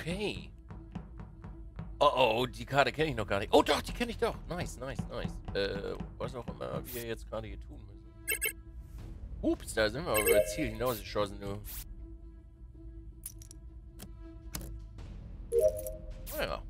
Okay. Oh, oh, die Karte kenne ich noch gar nicht. Oh, doch, die kenne ich doch. Nice, nice, nice. Äh, was auch immer wir jetzt gerade hier tun müssen. Ups, da sind wir über das Ziel hinausgeschossen, du. Naja.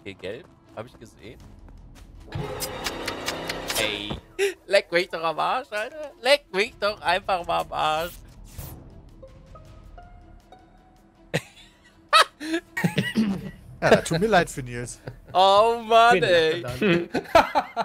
Okay, gelb. Habe ich gesehen. Ey. Leck mich doch am Arsch, Alter. Leck mich doch einfach mal am Arsch. Ja, tut mir leid für Nils. Oh Mann, ey.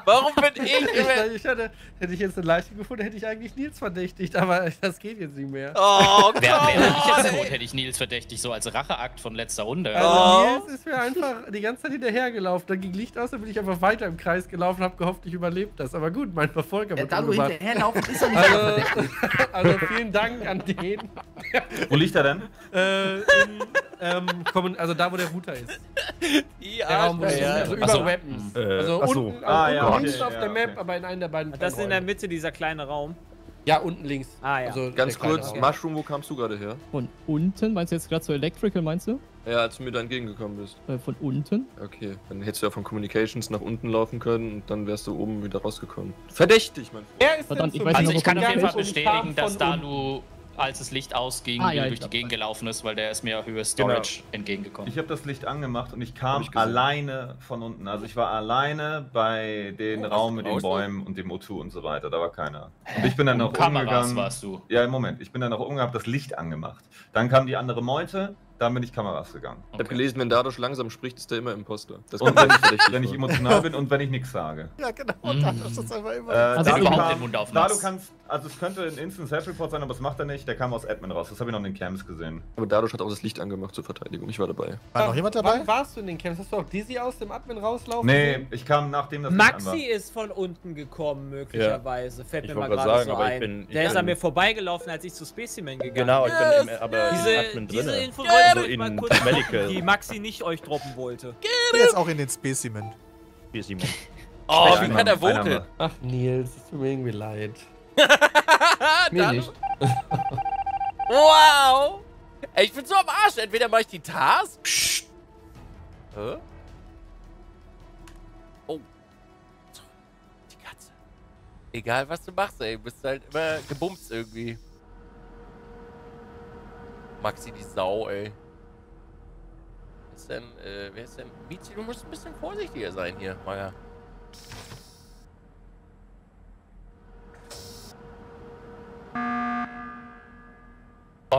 Warum bin ich immer... ich hatte, hätte ich jetzt eine Leiche gefunden, hätte ich eigentlich Nils verdächtigt, aber das geht jetzt nicht mehr. Oh, Wäre wär ich Gott, jetzt tot, hätte ich Nils verdächtig, so als Racheakt von letzter Runde. Also Oh. Nils ist mir einfach die ganze Zeit hinterhergelaufen. Dann ging Licht aus, dann bin ich einfach weiter im Kreis gelaufen, hab gehofft, ich überlebe das. Aber gut, mein Verfolger Ja, wird da du umgebracht. hinterherlaufen, ist doch nicht so Also, also vielen Dank an den. Wo liegt er denn? Äh, in, ähm, kommen, also da, wo der Router ist. Die Der Raum, wo der, also über so. Weapons. Äh, also ach so. unten, Ah, also ja, unten okay, links auf ja, der Map, okay. aber in einem der beiden. Das ist in der. Mitte, dieser kleine Raum. Ja, unten links. Ah, ja. Also Ganz kurz, Raum. Mushroom, wo kamst du gerade her? Von unten, meinst du jetzt gerade zu Electrical, meinst du? Ja, als du mir da entgegengekommen bist. Äh, von unten? Okay, dann hättest du ja von Communications nach unten laufen können und dann wärst du oben wieder rausgekommen. Verdächtig, mein Freund. Er ist Verdammt, ich weiß Also nicht, ich kann auf jeden Fall bestätigen, dass von Dalu, als das Licht ausging, Ah, ja, durch die Gegend gelaufen ist, weil der ist mir höher Genau. Storage entgegengekommen. Ich habe das Licht angemacht und ich kam ich alleine von unten. Also ich war alleine bei den Oh, Raum mit den? Bäumen und dem O2 und so weiter. Da war keiner. Und ich bin dann nach oben gegangen. warst du. Ja, im Moment. Ich bin dann nach oben, habe das Licht angemacht. Dann kam die andere Meute, dann bin ich Kameras gegangen. Ich hab gelesen, wenn Dadosch langsam spricht, ist der immer Imposter. Das Und kommt wenn ich, wenn ich emotional bin und wenn ich nichts sage. Ja, genau. Mm. Das ist einfach immer. Äh, Also Dalu überhaupt kam- den Mund aufmachst. Dalu kannst, also es könnte ein Instant Self-Report sein, aber das macht er nicht. Der kam aus Admin raus. Das habe ich noch in den Camps gesehen. Aber Dadosch hat auch das Licht angemacht zur Verteidigung. Ich war dabei. War noch jemand dabei? Wann warst du in den Camps? Hast du auch Dizzy aus dem Admin rauslaufen Nee, ich kam nachdem das. Maxi ist von unten gekommen, möglicherweise. Fällt Ich mir mal gerade so sagen, aber ich ein. bin- Der ist bin- an mir vorbeigelaufen, als ich zu Specimen gegangen Genau, ich bin. bin im, aber Diese, im Admin diese drinne. Info wollte So ich in mal kurz, Medical. die Maxi nicht euch droppen wollte. Bin jetzt auch in den Specimen. Ist jemand. Oh, wie kann er voten? mal. Ach, Nils, es tut mir irgendwie leid. Mir nicht. Wow! Ey, ich bin so am Arsch. Entweder mache ich die Task. Psst. Hä? Oh. Die Katze. Egal, was du machst, ey. Du bist halt immer gebumst irgendwie. Maxi, die Sau, ey. Ist denn, äh, wer ist denn? Mizi, du musst ein bisschen vorsichtiger sein hier, Maya.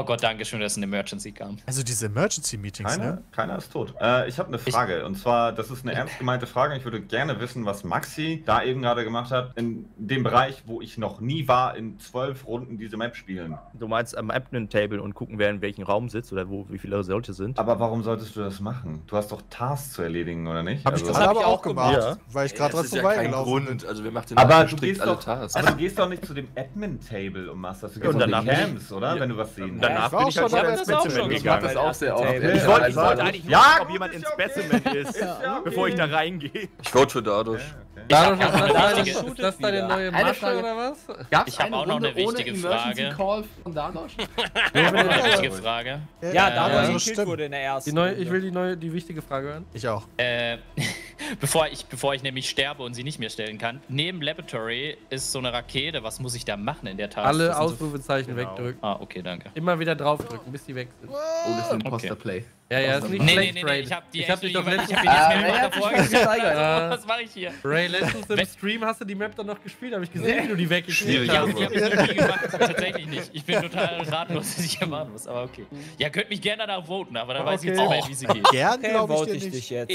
Oh Gott, danke schön, dass ein Emergency kam. Also diese Emergency-Meetings, Keiner, ne? keiner ist tot. Äh, ich habe eine Frage. Und zwar, das ist eine ernst gemeinte Frage. Ich würde gerne wissen, was Maxi da eben gerade gemacht hat. In dem Bereich, wo ich noch nie war, in zwölf Runden diese Map spielen. Du meinst am Admin-Table und gucken, wer in welchem Raum sitzt oder wo, wie viele solche sind? Aber warum solltest du das machen? Du hast doch Tasks zu erledigen, oder nicht? Hab ich Also- gerade hab ich aber auch gemacht, gemacht. weil ich gerade das dran ist ja kein vorbeigelaufen bin. Grund. Also wir machen aber du gehst, alle doch, Tasks. aber du gehst doch nicht zu dem Admin-Table und machst das. Du gehst Und doch in danach ich- Camps, oder? Ja. Wenn du was sehen Danach ich bin auch ich halt schon ins Specimen gegangen. gemacht. das auch sehr oft. Ich Ich wollte- ich ich wollte eigentlich wissen, ob jemand ins. Specimen ist, ja okay. bevor ich da reingehe. Ich vote für Dadosch. Ja, okay. Dadurch, hab ist, ist das deine neue Masche oder was? Gab's Ich hab eine auch noch eine wichtige Frage. Call von Dadosch? Ich habe eine wichtige Frage. Ja, Ja, da wo ja, ich das gekillt wurde in der ersten. Ich will die neue, die wichtige Frage hören. Ich auch. Äh, bevor, ich, bevor ich nämlich sterbe und sie nicht mehr stellen kann, neben Laboratory ist so eine Rakete. Was muss ich da machen in der Task? Alle sind so- Ausrufezeichen Genau. wegdrücken. Ah, okay, danke. Immer wieder draufdrücken, bis die weg sind. Oh, das ist ein Imposter-Play. Ja, ja, ist nicht Nee, nee, schlecht, nee, nee, Ray. ich hab die ich hab dich doch ich letztens... hab ihn jetzt Ah, ja, davor sich was gezeigt. gesteigert. Was mache ich hier? Ray, letztens im Stream hast du die Map dann noch gespielt, habe ich gesehen, wie du die weggekriegt Schwierig, Ja, hast. ich hab nie gemacht. Tatsächlich nicht. Ich bin total ratlos, was ich hier machen muss, aber okay. Ja, könnt mich gerne danach voten, aber dann weiß ich jetzt Okay. immerhin, wie sie geht. Gern Okay, glaube ich ich dich jetzt.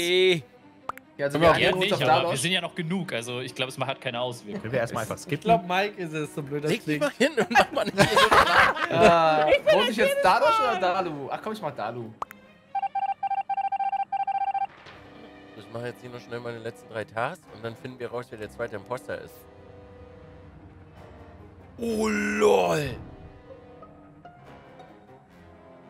Ja, also wir wir Ja, nicht, auf aber wir sind ja noch genug. Also ich glaube, es hat keine Auswirkungen. Können wir erstmal einfach Ich skippen? glaube, Mike ist es, so blöd das Leg dich klingt. mal hin und mach mal nicht. Äh, wollte ich jetzt Dadosch oder Dalu? Ach komm, ich mach Dalu. Ich mache jetzt hier noch schnell meine letzten drei Tasks und dann finden wir raus, wer der zweite Imposter ist. Oh lol.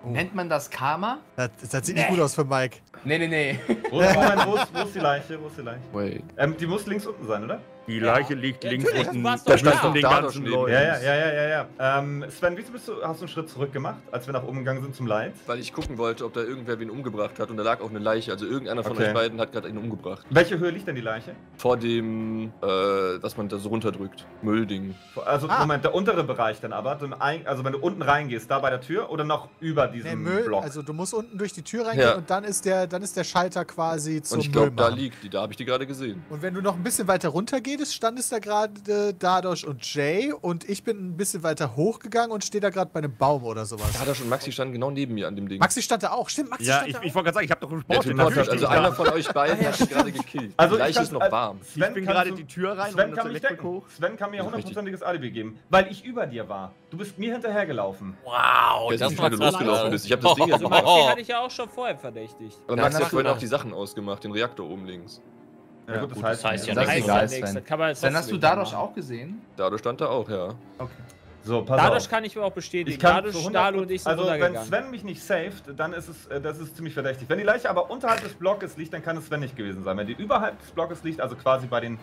Nennt man das Karma? Das, das sieht nicht gut aus für Mike. Nee, nee, nee. Wo ist, Moment, wo, ist, wo ist die Leiche? Wo ist die Leiche? Wait. Ähm, die muss links unten sein, oder? Die Leiche liegt links unten. Da doch stand da. von den ganzen Leuten. Ja, ja, ja, ja, ja, ja. Ähm, Sven, wieso bist du, hast du einen Schritt zurück gemacht, als wir nach oben gegangen sind zum Light? Weil ich gucken wollte, ob da irgendwer wen umgebracht hat und da lag auch eine Leiche. Also irgendeiner von Okay. euch beiden hat gerade einen umgebracht. Welche Höhe liegt denn die Leiche? Vor dem, äh, was man da so runterdrückt. Müllding. Also, Ah. Moment, der untere Bereich dann aber. Also, wenn du unten reingehst, da bei der Tür oder noch über Nee, diesem Müll, Block? also du musst unten durch die Tür reingehen Ja. und dann ist der, dann ist der Schalter quasi zum Und ich glaube, da liegt die. Da habe ich die gerade gesehen. Und wenn du noch ein bisschen weiter runter gehst, stand es da gerade Dadosh und Jay und ich bin ein bisschen weiter hochgegangen und stehe da gerade bei einem Baum oder sowas. Dadosch und Maxi standen genau neben mir an dem Ding. Maxi stand da auch. Stimmt, Maxi Ja, stand ich, da ich auch. wollte gerade sagen, ich habe doch. Typ Natürlich hat, stehe also ich einer da. von euch beiden hat ihn gerade gekillt. Also ich kann- ist noch also- warm. Ich Sven, bin kannst gerade die Tür rein Sven und kann das mich hoch. Sven kann mir Ja, hundertprozentiges Alibi geben, weil ich über dir war. Du bist mir hinterhergelaufen. Wow, das war weil du losgelaufen bist. Ich habe das Ding ja so Maxi hatte ich ja auch schon vorher verdächtigt. Aber Ja, Maxi hat vorhin auch die Sachen ausgemacht, den Reaktor oben links. Ja, gut, das, gut, heißt, das heißt ja Das ist nichts. egal, nichts, Sven. das kann man Sven, hast du Dadosh machen. auch gesehen? Dadurch stand er auch, ja. So, pass Dadurch auf. kann ich mir auch bestätigen. Ich kann 100 Stahl und ich sind Also, wenn. Sven mich nicht saved, dann ist es, äh, das ist ziemlich verdächtig. Wenn die Leiche aber unterhalb des Blockes liegt, dann kann es Sven nicht gewesen sein. Wenn die überhalb des Blockes liegt, also quasi bei den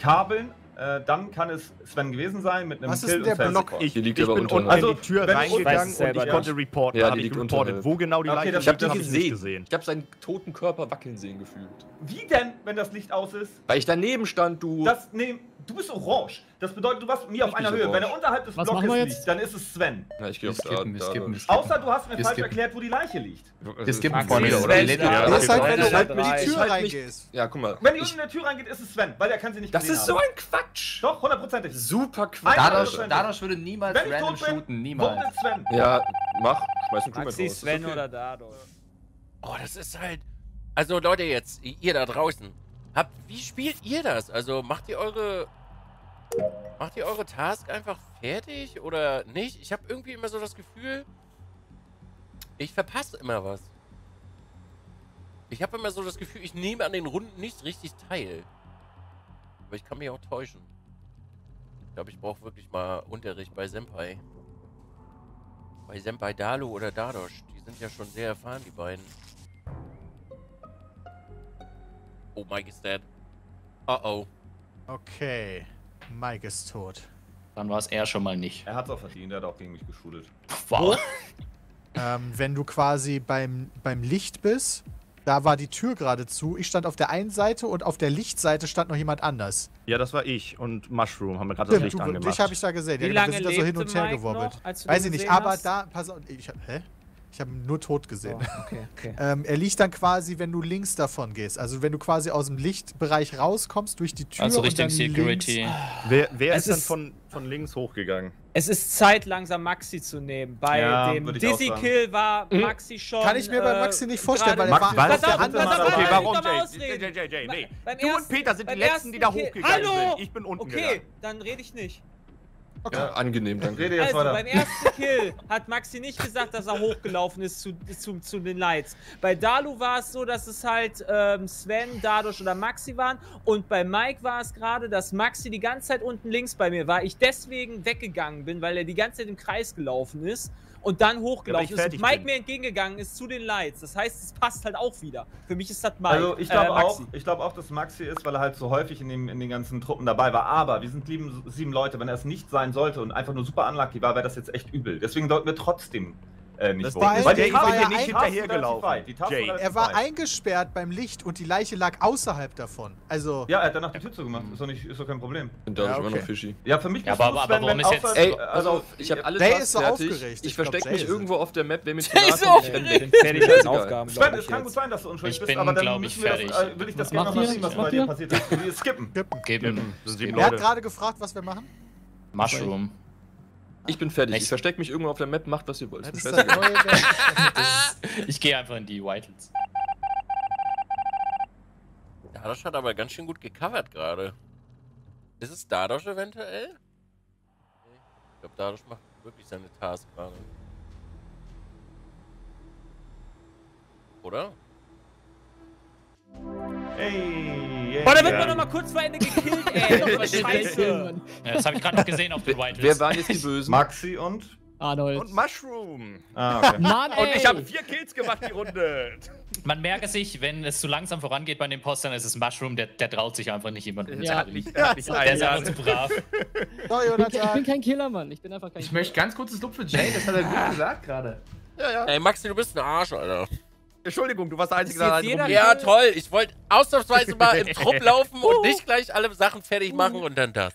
Kabeln, äh, dann kann es Sven gewesen sein mit einem Was ist Kill denn der Block? Ich, ich bin unten Also, in die Tür reingegangen und ich konnte nicht. reporten. Ja, die habe ich liegt reportet. Wo genau die Okay, Leiche das- Ich habe liegt, die habe ich nicht gesehen. gesehen. Ich habe seinen toten Körper wackeln sehen gefühlt. Wie denn, wenn das Licht aus ist? Weil ich daneben stand, du. Das, nee, du bist orange. Das bedeutet, du warst mit mir auf einer Höhe. Wenn er unterhalb des Was Blockes liegt, dann ist es Sven. Na, ich gehe auf skippen, wir skippen, wir skippen. Außer du hast mir falsch erklärt, wo die Leiche liegt. Wir skippen, Freunde. Sven, Oder? Das ist halt, wenn du in die Tür halt reingehst. Ja, guck mal. Wenn die unten in der Tür reingeht, ist es Sven, weil er kann sie nicht das ist so ein Quatsch. Doch, hundertprozentig. Super Quatsch. Dadosh, 100%. Dadosh würde niemals random shooten, niemals. Sven. Ja, mach. Schmeiß einen Crewmate raus. Sven oder Dadosh. Oh, das ist halt. Also Leute jetzt, ihr da draußen, habt, wie spielt ihr das? Also macht ihr eure. Macht ihr eure Task einfach fertig oder nicht? Ich habe irgendwie immer so das Gefühl, ich verpasse immer was. Ich habe immer so das Gefühl, ich nehme an den Runden nicht richtig teil. Aber ich kann mich auch täuschen. Ich glaube, ich brauche wirklich mal Unterricht bei Senpai. Bei Senpai Dalu oder Dadosh. Die sind ja schon sehr erfahren, die beiden. Oh, Mike is dead. Uh oh. Okay. Mike ist tot. Dann war es er schon mal nicht. Er hat es auch verdient, er hat auch gegen mich geschudelt. Wow. Ähm, wenn du quasi beim, beim Licht bist, da war die Tür gerade zu. Ich stand auf der einen Seite und auf der Lichtseite stand noch jemand anders. Ja, das war ich und Mushroom haben wir gerade das Licht du, angemacht. dich habe ich da gesehen. Wie Ja, lange wir sind da so hin und her Mike gewobbelt. noch, Weiß ich nicht, aber hast? da, pass auf, ich hab, hä? Ich habe nur tot gesehen. Oh, okay, okay. Ähm, er liegt dann quasi, wenn du links davon gehst. Also wenn du quasi aus dem Lichtbereich rauskommst durch die Tür Also Richtung Security. links. wer wer Es ist dann ist- von, von links hochgegangen? Es ist Zeit, langsam Maxi zu nehmen. Bei Ja, dem Dizzy. Kill war Maxi schon. Kann ich mir bei äh, Maxi nicht vorstellen, weil er war, pass auf, anderen pass auf, okay, warum? Jay? Jay? Jay, Jay, nee. Du und Peter sind die Letzten, die da hochgegangen Hallo? sind. Ich bin unten Okay, gegangen. dann rede ich nicht. Ja, angenehm, danke. Rede jetzt Also, weiter. beim ersten Kill hat Maxi nicht gesagt, dass er hochgelaufen ist zu, zu, zu den Lights. Bei Dalu war es so, dass es halt ähm, Sven, Dadosh oder Maxi waren. Und bei Mike war es gerade, dass Maxi die ganze Zeit unten links bei mir war. Ich deswegen weggegangen bin, weil er die ganze Zeit im Kreis gelaufen ist und dann hochgelaufen ist. Mike bin. mir entgegengegangen ist zu den Lights. Das heißt, es passt halt auch wieder. Für mich ist das Mike. Also ich glaube äh, auch, ich glaube auch, dass Maxi ist, weil er halt so häufig in, dem, in den ganzen Truppen dabei war. Aber wir sind lieben sieben Leute. Wenn er es nicht sein sollte und einfach nur super unlucky war, wäre das jetzt echt übel. Deswegen sollten wir trotzdem äh, nicht ist, Weil die war ja die Tasten hinterhergelaufen. Die Jay. Er war eingesperrt beim Licht und die Leiche lag außerhalb davon. Also, Ja, er hat danach die Tür zugemacht. Ist doch, nicht, ist doch kein Problem. Ich bin dadurch Ja, immer okay. noch fishy. Ja, für mich Ja, aber- aber warum wenn ist jetzt- Ey, also, ich habe alle Jay ist so fertig. aufgeregt. Ich verstecke mich ist irgendwo auf der Map, wer mir zu Jay nahe ist kommt, ich. Ich bin fertig Egal. Aufgaben, Sven, es kann gut sein, dass du unschuldig bist, aber dann müssen ich, wir das, äh, will ich das gerne nochmal sehen, was bei dir passiert ist. Wir skippen. Kippen. Geben. Das sind sieben Wer hat gerade gefragt, was wir machen? Mushroom. Ich bin fertig. Echt? Ich verstecke mich irgendwo auf der Map, macht was ihr wollt. Ist. Ich gehe einfach in die Whitels. Dadosh hat aber ganz schön gut gecovert gerade. Ist es Dadosh eventuell? Nee. Ich glaube, Dadosh macht wirklich seine Task gerade. Oder? Hey, Boah, da wird yeah. man noch mal kurz vor Ende gekillt, ey. Doch mal Scheiße. Ja, das habe ich gerade noch gesehen auf den Wer, Whitels. wer waren jetzt die Bösen? Maxi und Arnold. Und Mushroom. Ah, okay. Mann, ey. Und ich habe vier Kills gemacht die Runde. Man merke sich, wenn es zu langsam vorangeht bei den Postern, ist es Mushroom, der, der traut sich einfach nicht jemanden Ja. Der hat nicht, der hat nicht Der einen. ist einfach zu brav. So, Ich bin, ich bin kein Killer, Mann. Ich bin einfach kein Ich möchte ganz kurzes Lob für Jay, das hat er gut gesagt gerade. Ja, ja. Ey, Maxi, du bist ein Arsch, Alter. Entschuldigung, du warst der Einzige, der da. Ja, toll. Ich wollte ausnahmsweise mal im Trupp laufen und nicht gleich alle Sachen fertig machen und dann das.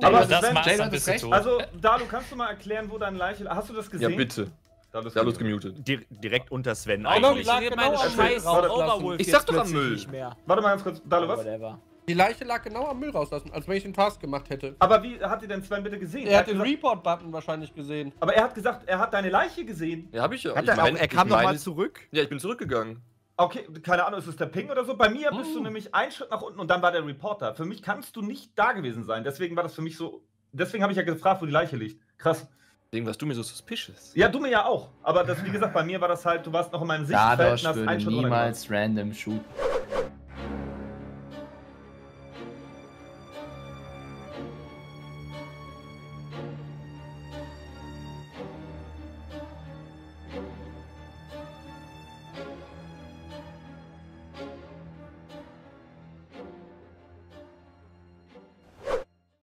Aber Aber das Sven, macht Jay, bist du recht. tot. Also, Dalu, kannst du mal erklären, wo deine Leiche... Hast du das Ja, gesehen? bitte. Dalu ist Ja, alles gemutet. gemutet. Di direkt unter Sven eigentlich. ich meine genau am scheiß Müll rauslassen. Overwolf Ich sag doch am Müll. nicht mehr. Warte mal ganz kurz. Dalu, was? Whatever. Die Leiche lag genau am Müll rauslassen, als wenn ich den Task gemacht hätte. Aber wie hat ihr denn Sven bitte gesehen? Er hat den Report-Button wahrscheinlich gesehen. aber er hat gesagt, er hat deine Leiche gesehen. Ja, hab ich ja. Hat Ich er, mein- auch, er kam ich noch meine- mal zurück. Ja, ich bin zurückgegangen. Okay, keine Ahnung, ist es der Ping oder so? Bei mir bist du Oh. nämlich einen Schritt nach unten und dann war der Reporter. Für mich kannst du nicht da gewesen sein. Deswegen war das für mich so. Deswegen habe ich ja gefragt, wo die Leiche liegt. Krass. Deswegen warst du mir so suspicious. Ja, du mir ja auch. Aber das, wie gesagt, bei mir war das halt, du warst noch in meinem Sichtfeld Dadosh und hast einen Schritt niemals random shooten.